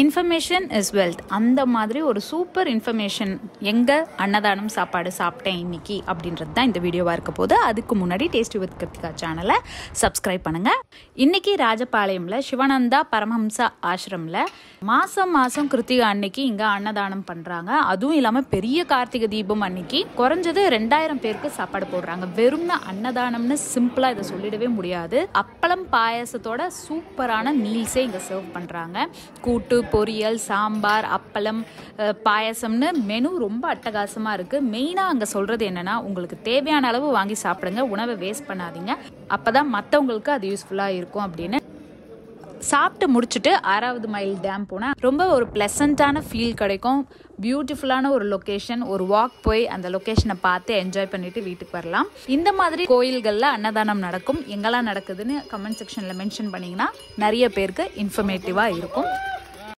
Information is wealth அந்த மாதிரி ஒரு சூப்பர் இன்ஃபர்மேஷன் எங்கே அன்னதானம் சாப்பாடு சாப்பிட்டேன் இன்னைக்கு அப்படின்றது தான் இந்த வீடியோவாக இருக்க போது அதுக்கு முன்னாடி டேஸ்டி வித் கிருத்திகா சேனலை சப்ஸ்கிரைப் பண்ணுங்கள் இன்னைக்கு ராஜபாளையமில் சிவானந்தா பரமஹம்சா ஆசிரமில் மாதம் மாதம் கிருத்திகா அன்னைக்கு இங்கே அன்னதானம் பண்ணுறாங்க அதுவும் இல்லாமல் பெரிய கார்த்திகை தீபம் அன்னைக்கு குறைஞ்சது ரெண்டாயிரம் பேருக்கு சாப்பாடு போடுறாங்க. வெறும்னா அன்னதானம்னு சிம்பிளாக இதை சொல்லிடவே முடியாது. அப்பளம் பாயாசத்தோட சூப்பரான மீல்ஸே இங்கே சர்வ் பண்ணுறாங்க கூட்டு பொரியல் சாம்பார் அப்பளம் பாயசம்னு பாயாசம்னு மெனு ரொம்ப அட்டகாசமாக இருக்குது மெயினாக அங்கே சொல்கிறது என்னென்னா உங்களுக்கு தேவையான அளவு வாங்கி சாப்பிடுங்க. உணவை வேஸ்ட் பண்ணாதீங்க. அப்போ தான் மற்றவங்களுக்கு அது யூஸ்ஃபுல்லாக இருக்கும் அப்படின்னு. சாப்பிட்டு முடிச்சுட்டு ஆறாவது மைல் டேம் போனால் ரொம்ப ஒரு ப்ளசண்ட்டான ஃபீல் கிடைக்கும். பியூட்டிஃபுல்லான ஒரு லொக்கேஷன் ஒரு வாக் போய் அந்த லொக்கேஷனை பார்த்து என்ஜாய் பண்ணிட்டு வீட்டுக்கு வரலாம். இந்த மாதிரி கோயில்களில் அன்னதானம் நடக்கும். எங்கெல்லாம் நடக்குதுன்னு கமெண்ட் செக்ஷனில் மென்ஷன் பண்ணிங்கன்னா நிறைய பேருக்கு இன்ஃபர்மேட்டிவாக இருக்கும்.